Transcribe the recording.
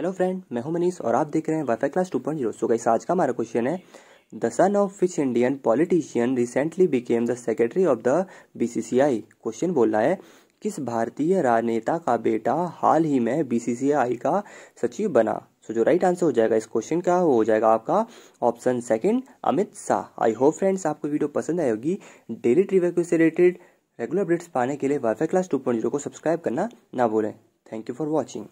Hello friend मैं हूँ मनीष और आप देख रहे हैं वाईफाई क्लास 2.0 सो गाइस आज का हमारा क्वेश्चन है the son of which Indian politician recently became the secretary of the BCCI question बोल रहा है, किस भारतीय राजनेता का बेटा हाल ही में बीसीसीआई का सचिव बना? सो जो राइट आंसर हो जाएगा, इस क्वेश्चन का वो हो जाएगा आपका option second Amit Shah I hope friends आपको वीडियो पसंद आई होगी। डेली ट्रिविया से रिलेटेड रेगुलर अपडेट्स पाने के लिए वाईफाई क्लास 2.0 को सब्सक्राइब करना ना भूलें। Thank you for watching